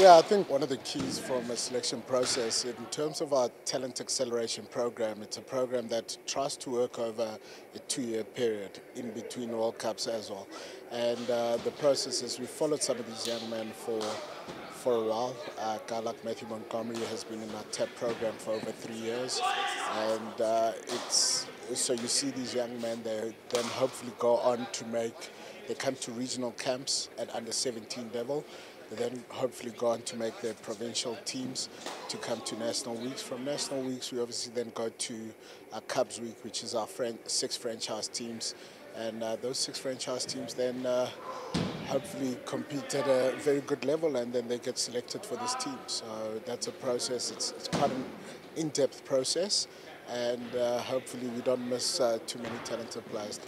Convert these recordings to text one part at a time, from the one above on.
Yeah, I think one of the keys from a selection process in terms of our talent acceleration program, it's a program that tries to work over a two-year period in between World Cups as well. And uh, the process is we followed some of these young men for for a while. Uh, guy like Matthew Montgomery has been in our TAP program for over three years, and uh, it's so you see these young men. They then hopefully go on to make. They come to regional camps at under 17 level. Then hopefully go on to make their provincial teams to come to national weeks. From national weeks, we obviously then go to our Cubs week, which is our six franchise teams, and uh, those six franchise teams then uh, hopefully compete at a very good level and then they get selected for this team. So that's a process, it's, it's quite an in depth process, and uh, hopefully we don't miss uh, too many talented players.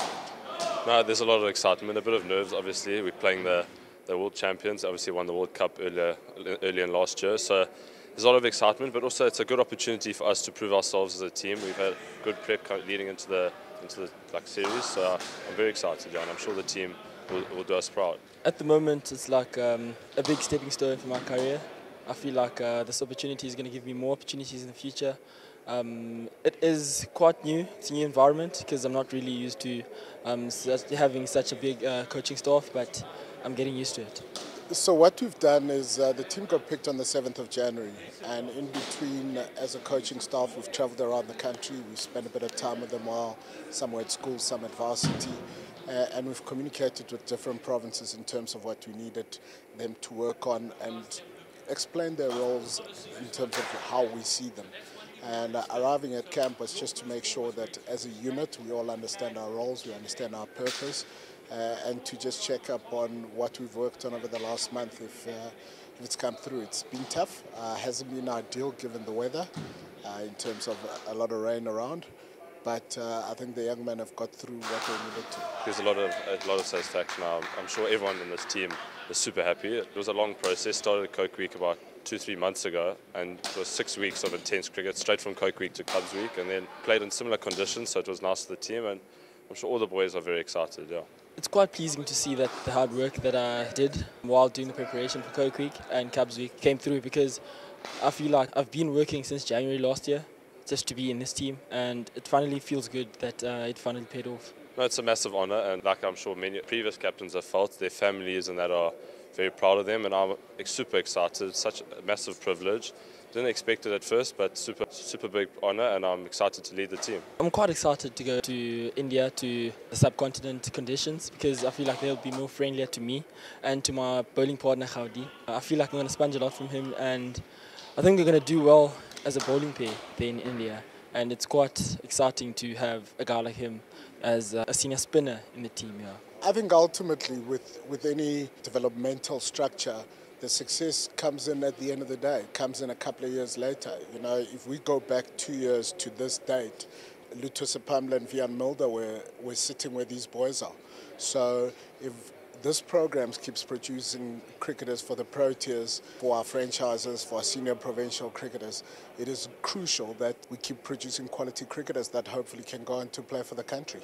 No, there's a lot of excitement, a bit of nerves, obviously. We're playing the, the world champions, obviously won the World Cup earlier, earlier in last year. So there's a lot of excitement, but also it's a good opportunity for us to prove ourselves as a team. We've had good prep leading into the into the like series, so I'm very excited, and I'm sure the team will, will do us proud. At the moment, it's like um, a big stepping stone for my career. I feel like uh, this opportunity is going to give me more opportunities in the future. Um, it is quite new. It's a new environment because I'm not really used to um, such, having such a big uh, coaching staff, but I'm getting used to it. So what we've done is uh, the team got picked on the 7th of January, and in between, uh, as a coaching staff, we've travelled around the country. We've spent a bit of time with them while some were at school, some at varsity. Uh, and we've communicated with different provinces in terms of what we needed them to work on and explain their roles in terms of how we see them. And uh, arriving at camp was just to make sure that as a unit we all understand our roles, we understand our purpose, and to just check up on what we've worked on over the last month if, uh, if it's come through. It's been tough, uh, hasn't been ideal given the weather uh, in terms of a lot of rain around but uh, I think the young men have got through what they needed to. There's a lot of a lot of satisfaction. I'm, I'm sure everyone in this team is super happy. It was a long process. Started at Coke Week about two three months ago, and it was six weeks of intense cricket, straight from Coke Week to Cubs Week, and then played in similar conditions. So it was nice for the team, and I'm sure all the boys are very excited. Yeah. It's quite pleasing to see that the hard work that I did while doing the preparation for Coke Week and Cubs Week came through because I feel like I've been working since January last year just to be in this team, and it finally feels good that uh, it finally paid off. No, it's a massive honour, and like I'm sure many previous captains have felt, their families and that are very proud of them, and I'm super excited. It's such a massive privilege. Didn't expect it at first, but super, super big honour, and I'm excited to lead the team. I'm quite excited to go to India to the subcontinent conditions because I feel like they'll be more friendlier to me and to my bowling partner Gaudi. I feel like I'm going to sponge a lot from him, and I think we're going to do well as a bowling pair there in India. And it's quite exciting to have a guy like him as a senior spinner in the team. Yeah. I think ultimately, with, with any developmental structure, the success comes in at the end of the day, it comes in a couple of years later. You know, if we go back two years to this date, Lutho Sipamla and Wiaan Mulder were, were sitting where these boys are. So if this program keeps producing cricketers for the pro Proteas, for our franchises, for our senior provincial cricketers. It is crucial that we keep producing quality cricketers that hopefully can go on to play for the country.